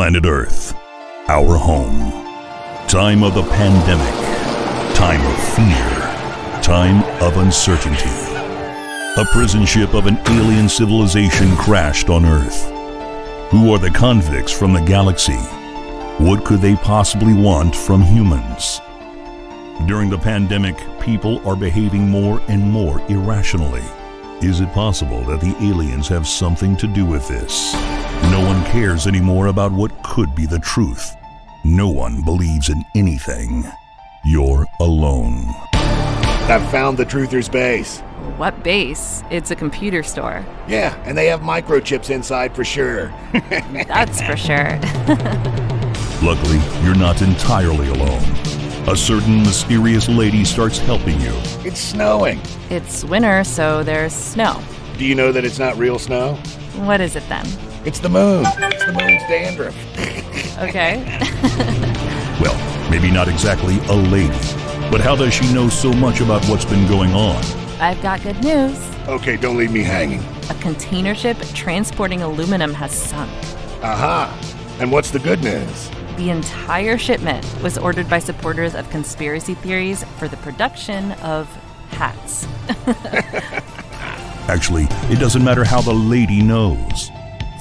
Planet Earth, our home. Time of the pandemic, time of fear, time of uncertainty. A prison ship of an alien civilization crashed on Earth. Who are the convicts from the galaxy? What could they possibly want from humans? During the pandemic, people are behaving more and more irrationally. Is it possible that the aliens have something to do with this? No one cares anymore about what could be the truth. No one believes in anything. You're alone. I've found the Truther's base. What base? It's a computer store. Yeah, and they have microchips inside for sure. That's for sure. Luckily, you're not entirely alone. A certain mysterious lady starts helping you. it's snowing. it's winter, so there's snow. Do you know that it's not real snow? What is it then? It's the moon. It's the moon's dandruff. Okay. Well, maybe not exactly a lady, but how does she know so much about what's been going on? I've got good news. Okay, don't leave me hanging. A container ship transporting aluminum has sunk. Aha. And what's the good news? The entire shipment was ordered by supporters of conspiracy theories for the production of hats. Actually, it doesn't matter how the lady knows.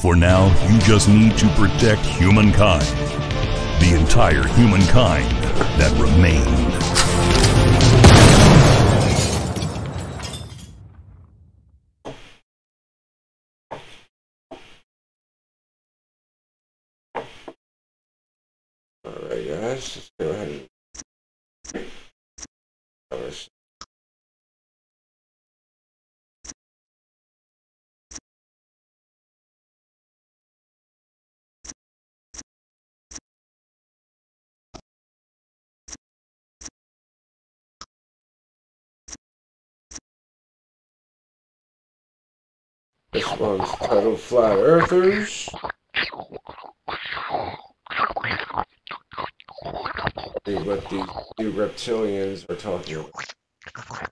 For now, you just need to protect humankind. The entire humankind that remained. This one's titled Flat Earthers. See what these two reptilians are talking about.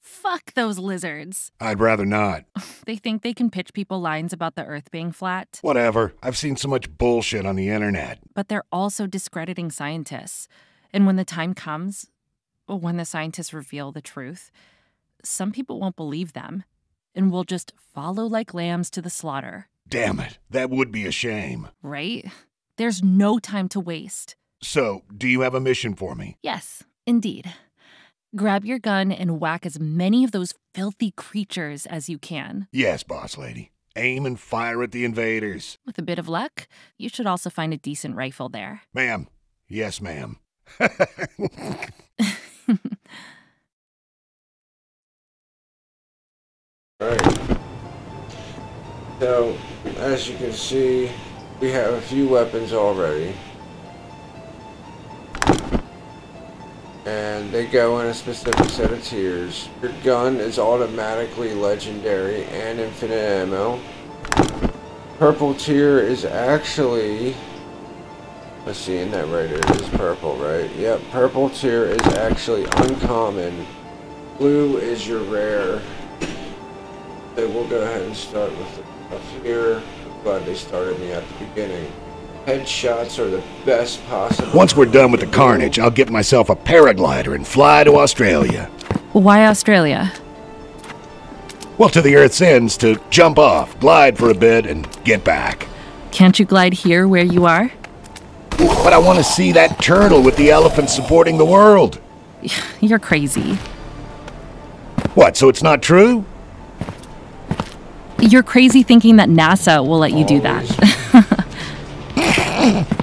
Fuck those lizards. I'd rather not. They think they can pitch people lines about the earth being flat, Whatever. I've seen so much bullshit on the internet. but they're also discrediting scientists. And when the time comes, when the scientists reveal the truth, some people won't believe them and will just follow like lambs to the slaughter, Damn it. That would be a shame. right? There's no time to waste. So, do you have a mission for me? Yes, indeed. Grab your gun and whack as many of those filthy creatures as you can. Yes, boss lady. Aim and fire at the invaders. With a bit of luck, you should also find a decent rifle there. Ma'am. Yes, ma'am. Alright. So, as you can see, we have a few weapons already. And they go in a specific set of tiers. Your gun is automatically legendary and infinite ammo. Purple tier is actually... Let's see, in that right, it is purple, right? Yep, purple tier is actually uncommon. Blue is your rare. So we'll go ahead and start with the stuff here. I'm glad they started me at the beginning. Headshots are the best possible. Once we're done with the carnage, I'll get myself a paraglider and fly to Australia. Why Australia? Well, to the Earth's ends to jump off, glide for a bit, and get back. Can't you glide here where you are? But I want to see that turtle with the elephant supporting the world. You're crazy. What, so it's not true? You're crazy thinking that NASA will let you do that.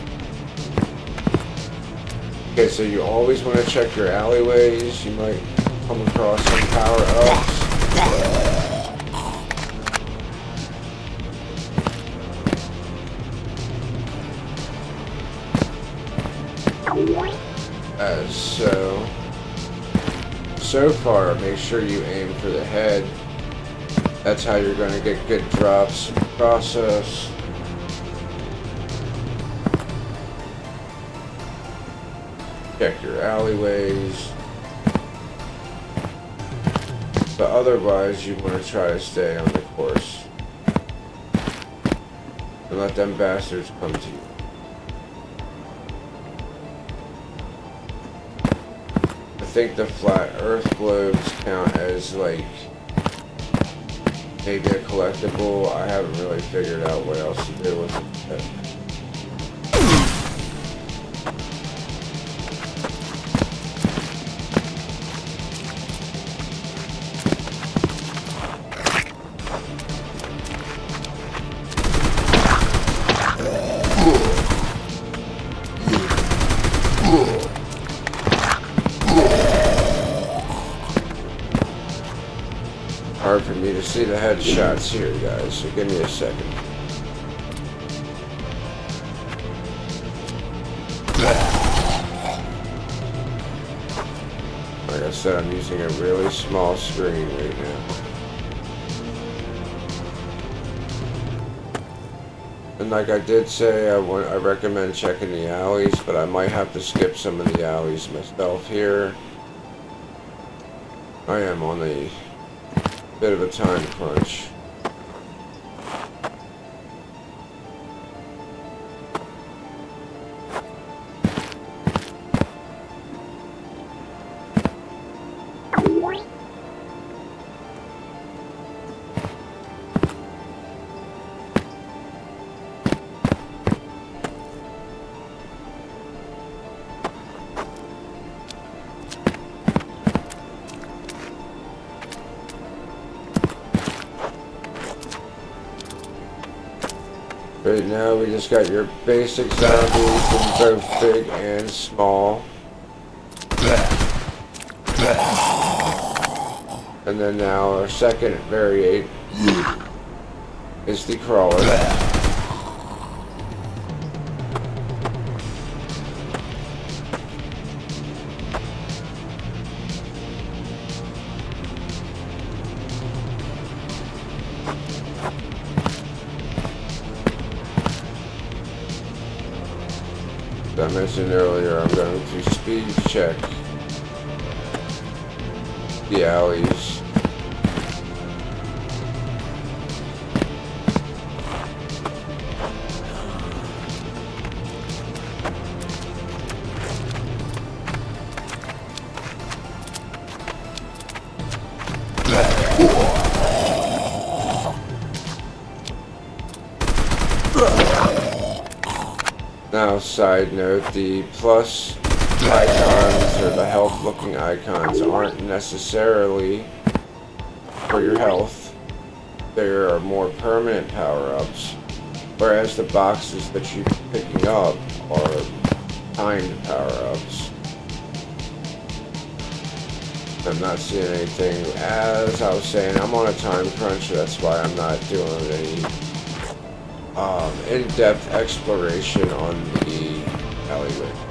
Okay, so you always want to check your alleyways. You might come across some power ups. As so, so far, make sure you aim for the head. That's how you're going to get good drops. Process. check your alleyways. But otherwise, you want to try to stay on the course. And let them bastards come to you. I think the flat earth globes count as like maybe a collectible. I haven't really figured out what else to do with it. See the headshots here, guys, so give me a second. Like I said, I'm using a really small screen right now. And like I did say, I, want, I recommend checking the alleys, but I might have to skip some of the alleys myself here. I am on a bit of a time crunch. Now we just got your basic zombies both big and small. And then now our second variate is the crawler. Alleys. Now, side note, the plus icons or the health looking icons aren't necessarily for your health. They are more permanent power-ups, whereas the boxes that you're picking up are timed power-ups. I'm not seeing anything. As I was saying, I'm on a time crunch, that's why I'm not doing any um, in-depth exploration on the alleyway.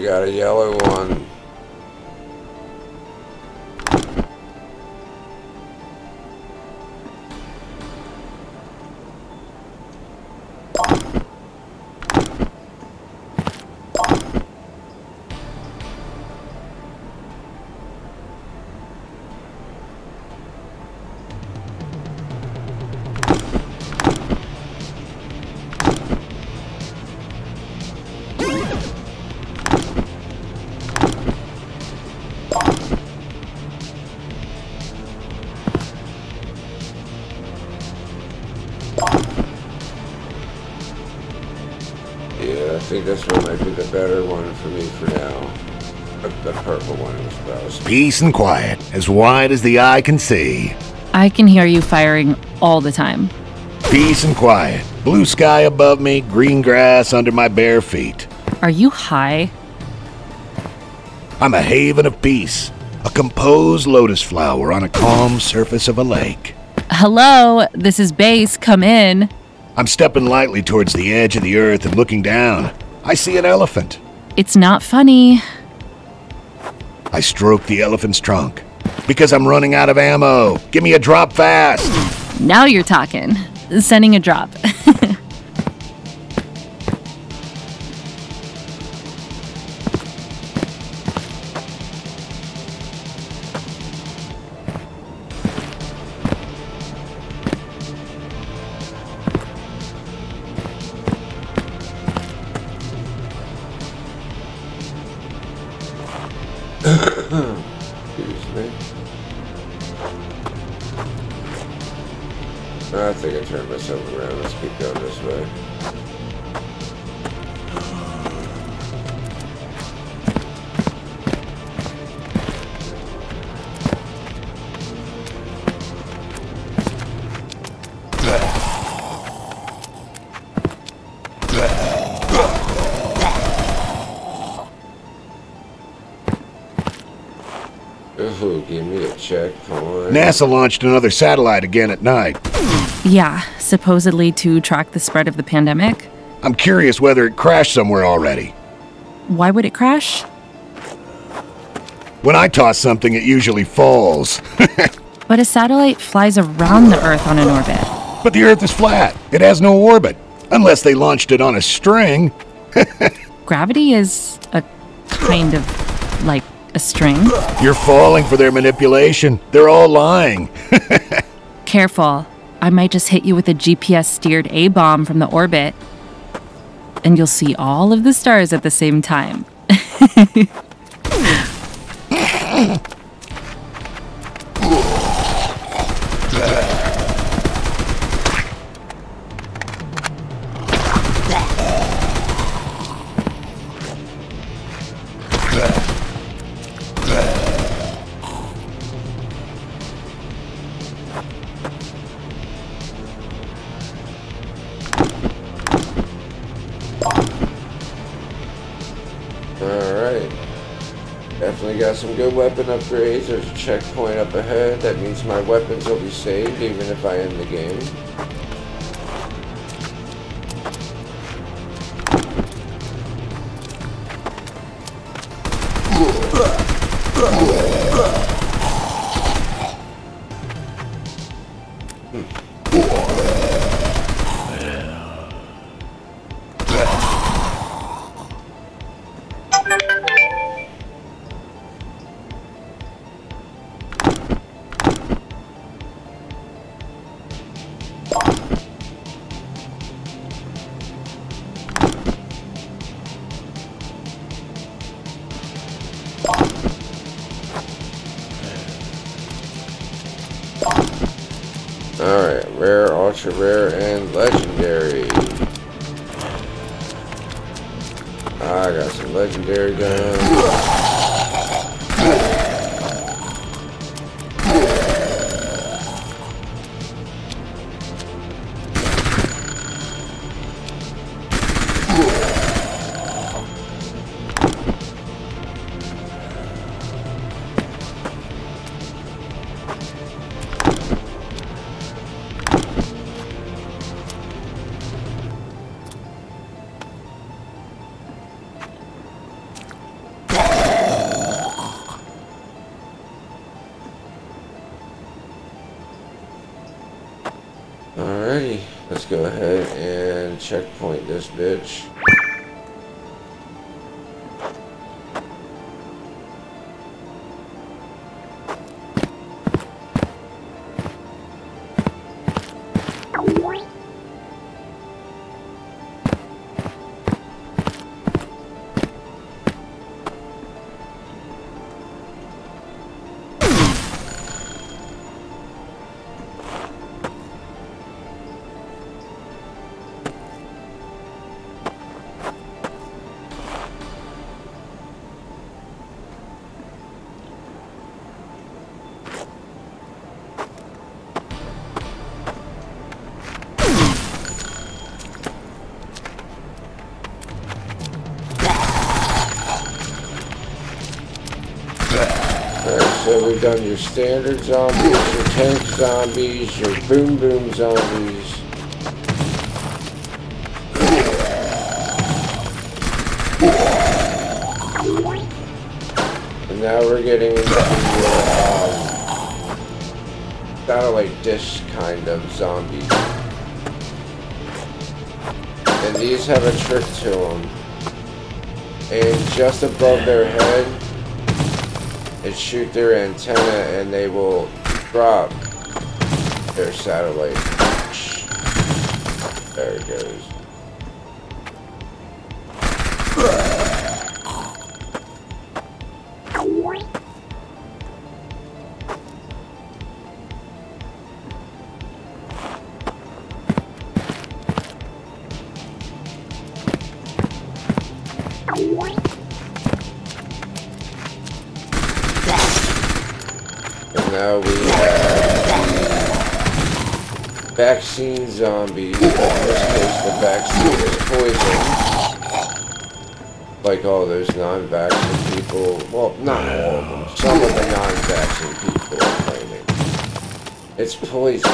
We got a yellow one. This one might be the better one for me for now. The, the purple one was best. Peace and quiet, as wide as the eye can see. I can hear you firing all the time. Peace and quiet. Blue sky above me, green grass under my bare feet. Are you high? I'm a haven of peace. A composed lotus flower on a calm surface of a lake. Hello, this is Base. Come in. I'm stepping lightly towards the edge of the earth and looking down. I see an elephant. It's not funny. I stroke the elephant's trunk. Because I'm running out of ammo. Give me a drop fast. Now you're talking. Sending a drop. Ooh, give me a checkpoint. NASA launched another satellite again at night. yeah, supposedly to track the spread of the pandemic. I'm curious whether it crashed somewhere already. Why would it crash? When I toss something, it usually falls. But a satellite flies around the Earth on an orbit. but the Earth is flat. It has no orbit. Unless they launched it on a string. Gravity is a kind of like a string. You're falling for their manipulation. They're all lying. Careful, I might just hit you with a GPS steered A bomb from the orbit. And you'll see all of the stars at the same time. some good weapon upgrades. There's a checkpoint up ahead. That means my weapons will be saved even if I end the game. Alright, rare, ultra rare, and legendary. I got some legendary guns. Done your standard zombies, your tank zombies, your boom boom zombies. And now we're getting into um, satellite dish kind of zombies. And these have a trick to them. And just above their head and shoot their antenna and they will drop their satellite. There it goes. Like oh, all those non-vaccine people. Well, not all of them. Some of the non-vaccine people are claiming. It's poison.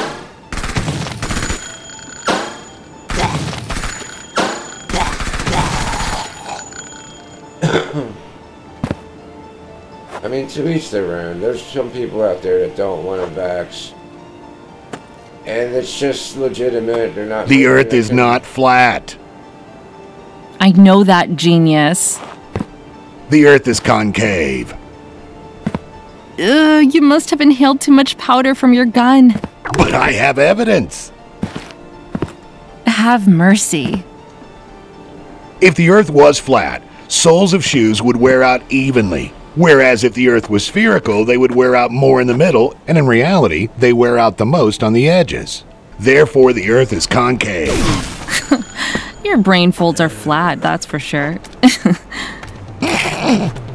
I mean, to each their own. There's some people out there that don't want to vax. And it's just legitimate. They're not. The Earth is not flat. I know that, genius. The Earth is concave. Ugh, you must have inhaled too much powder from your gun. But I have evidence. Have mercy. If the Earth was flat, soles of shoes would wear out evenly. Whereas if the Earth was spherical, they would wear out more in the middle, and in reality, they wear out the most on the edges. Therefore, the Earth is concave. Your brain folds are flat, that's for sure.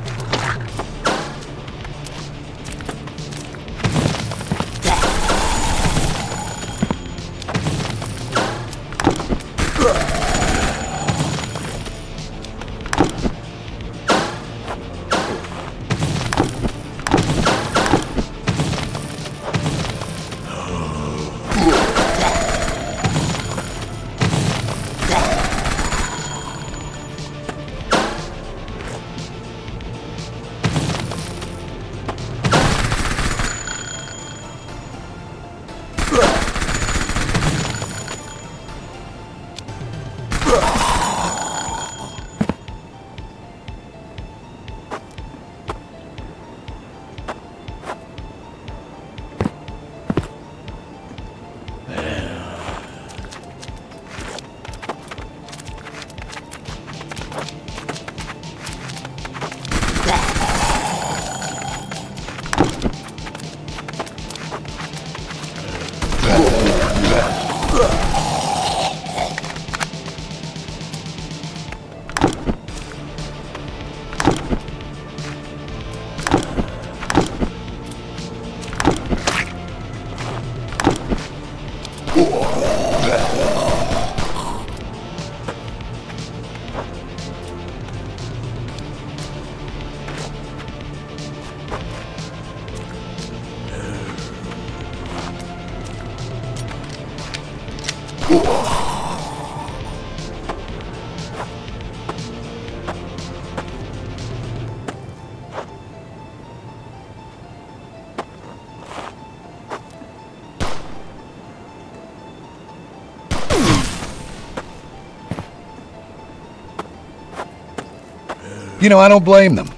You know, I don't blame them.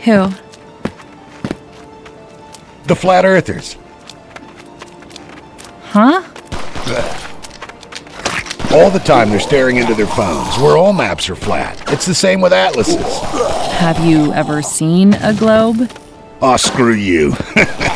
Who? The flat earthers. Huh? All the time they're staring into their phones, where all maps are flat. It's the same with atlases. Have you ever seen a globe? Aw, screw you.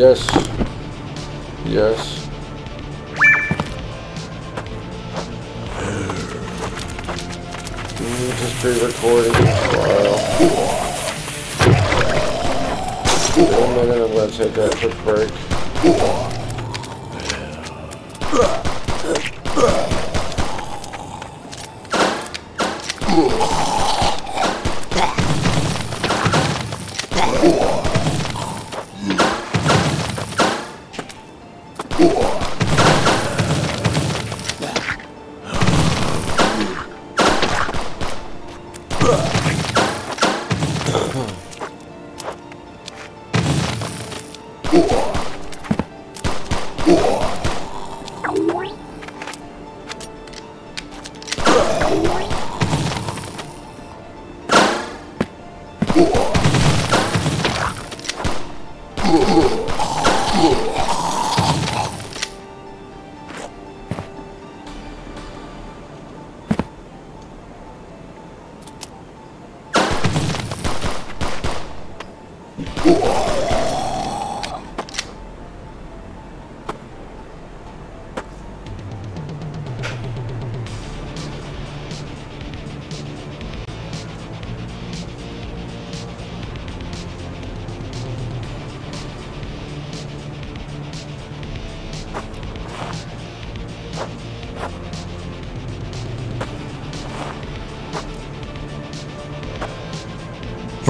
Yes.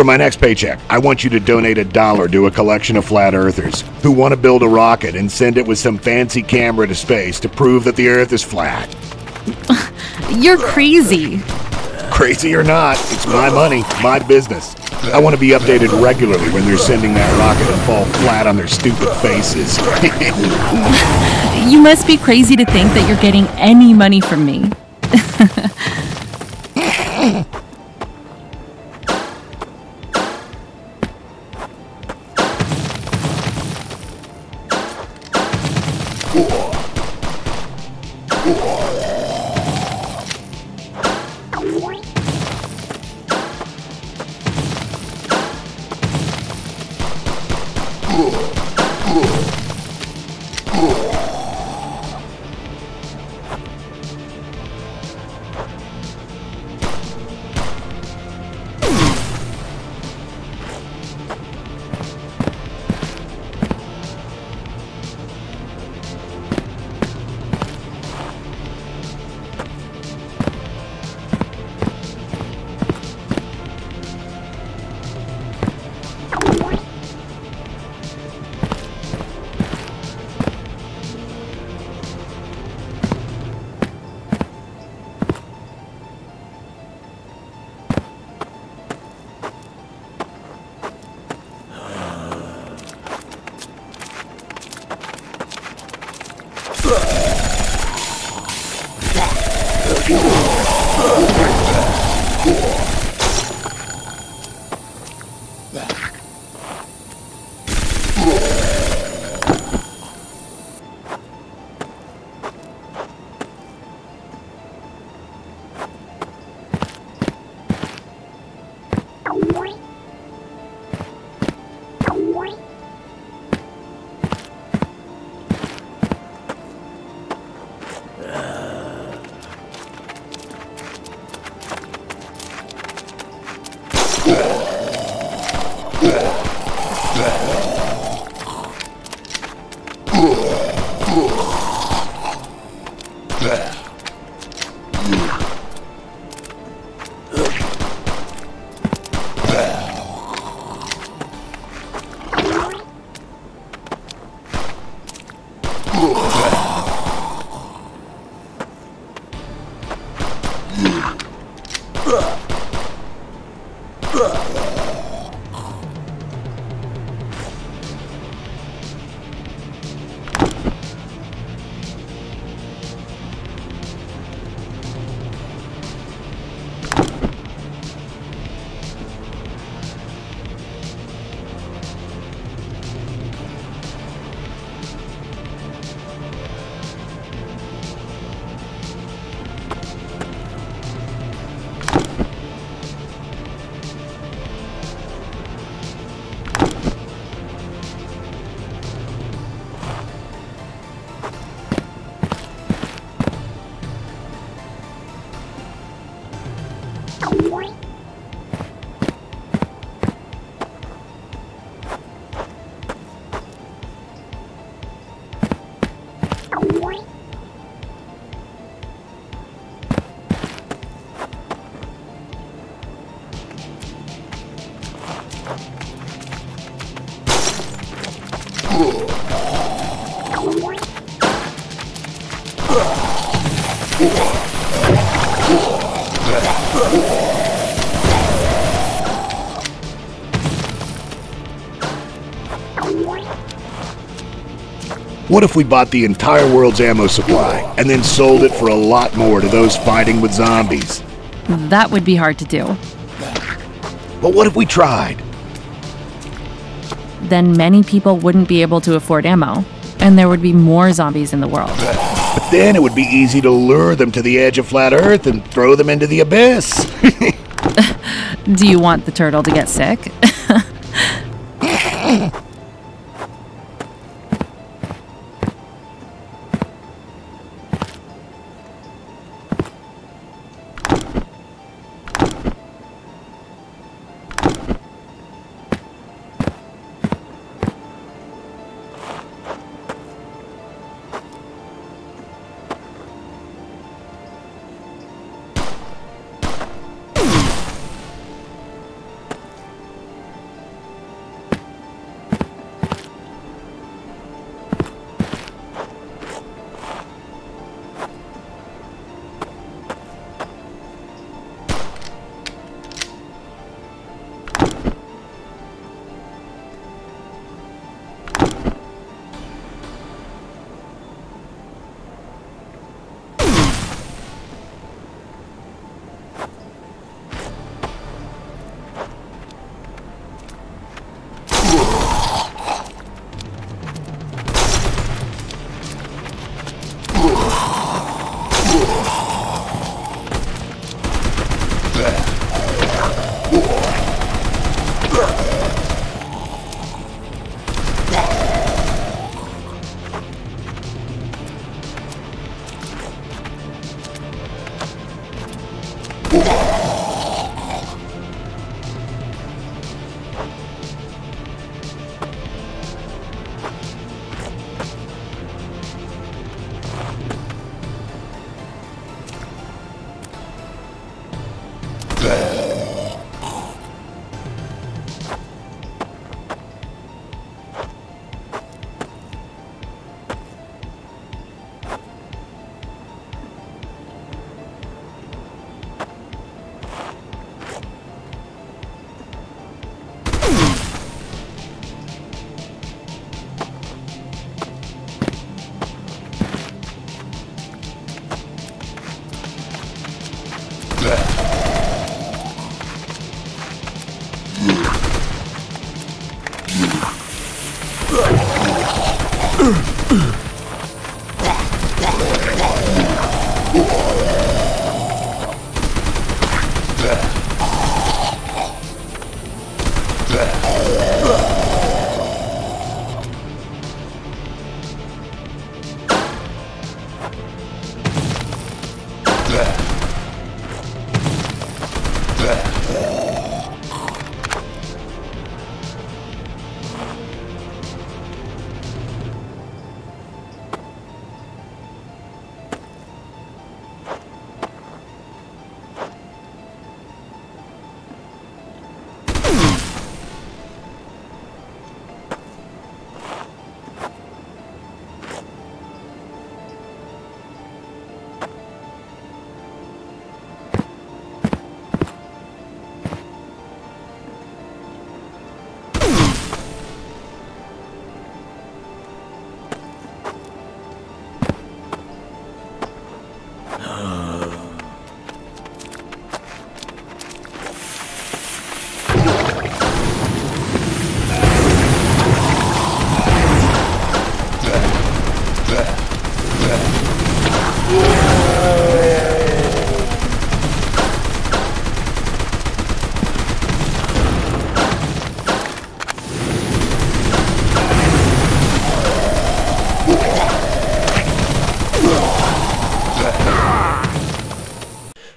For my next paycheck, I want you to donate a dollar to a collection of flat earthers who want to build a rocket and send it with some fancy camera to space to prove that the earth is flat. You're crazy. Crazy or not, it's my money, my business. I want to be updated regularly when they're sending that rocket and fall flat on their stupid faces. You must be crazy to think that you're getting any money from me. What if we bought the entire world's ammo supply and then sold it for a lot more to those fighting with zombies? That would be hard to do. But what if we tried? Then many people wouldn't be able to afford ammo, and there would be more zombies in the world. But then it would be easy to lure them to the edge of flat Earth and throw them into the abyss. Do you want the turtle to get sick?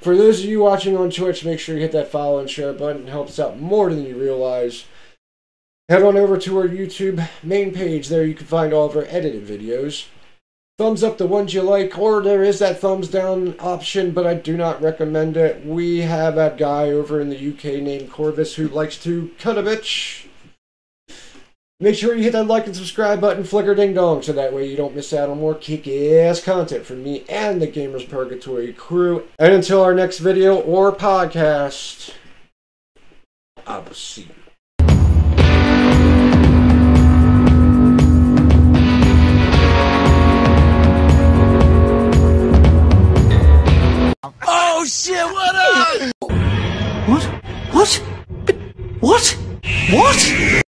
For those of you watching on Twitch, make sure you hit that follow and share button. It helps out more than you realize. Head on over to our YouTube main page. There you can find all of our edited videos. Thumbs up the ones you like, or there is that thumbs down option, but I do not recommend it. We have that guy over in the UK named Corvus who likes to cut a bitch. Make sure you hit that like and subscribe button, flicker ding dong, so that way you don't miss out on more kick ass content from me and the Gamers Purgatory crew. And until our next video or podcast, I will see you. Oh shit, what up? What? What? What? What?